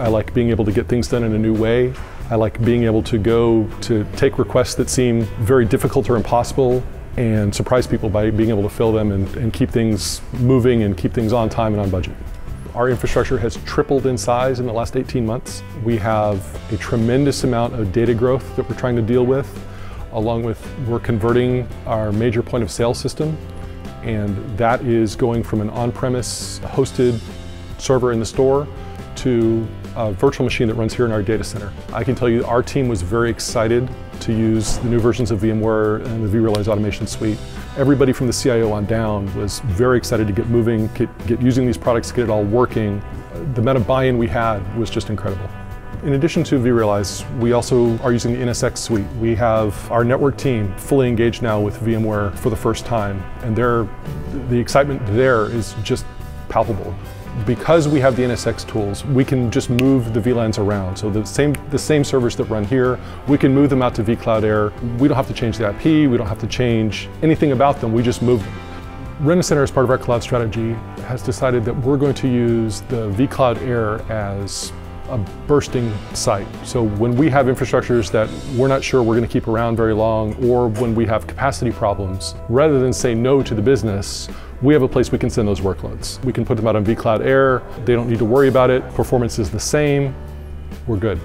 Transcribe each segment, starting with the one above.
I like being able to get things done in a new way. I like being able to go to take requests that seem very difficult or impossible and surprise people by being able to fill them and, and keep things moving and keep things on time and on budget. Our infrastructure has tripled in size in the last 18 months. We have a tremendous amount of data growth that we're trying to deal with, along with we're converting our major point of sale system, and that is going from an on-premise hosted server in the store to a virtual machine that runs here in our data center. I can tell you our team was very excited to use the new versions of VMware and the vRealize Automation Suite. Everybody from the CIO on down was very excited to get moving, get, get using these products, get it all working. The amount of buy-in we had was just incredible. In addition to vRealize, we also are using the NSX suite. We have our network team fully engaged now with VMware for the first time, and the excitement there is just palpable because we have the NSX tools, we can just move the VLANs around. So the same, the same servers that run here, we can move them out to vCloud Air. We don't have to change the IP, we don't have to change anything about them, we just move them. Rent-A-Center, as part of our cloud strategy, has decided that we're going to use the vCloud Air as a bursting site. So when we have infrastructures that we're not sure we're going to keep around very long, or when we have capacity problems, rather than say no to the business, we have a place we can send those workloads. We can put them out on vCloud Air. They don't need to worry about it. Performance is the same. We're good.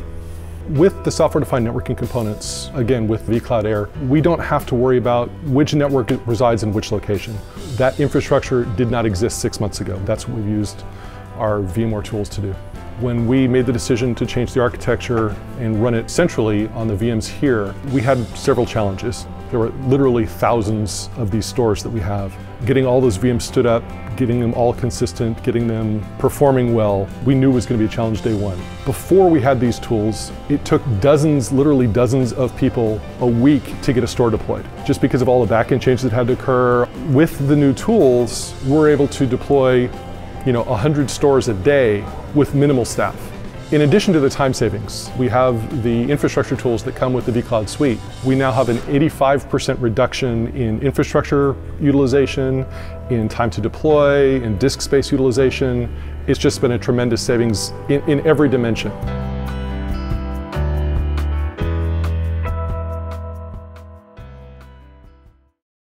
With the software-defined networking components, again with vCloud Air, we don't have to worry about which network resides in which location. That infrastructure did not exist six months ago. That's what we've used our VMware tools to do. When we made the decision to change the architecture and run it centrally on the VMs here, we had several challenges. There were literally thousands of these stores that we have. Getting all those VMs stood up, getting them all consistent, getting them performing well, we knew was going to be a challenge day one. Before we had these tools, it took dozens, literally dozens of people a week to get a store deployed, just because of all the backend changes that had to occur. With the new tools, we're able to deploy you know, 100 stores a day with minimal staff. In addition to the time savings, we have the infrastructure tools that come with the vCloud suite. We now have an 85% reduction in infrastructure utilization, in time to deploy, in disk space utilization. It's just been a tremendous savings in, in every dimension.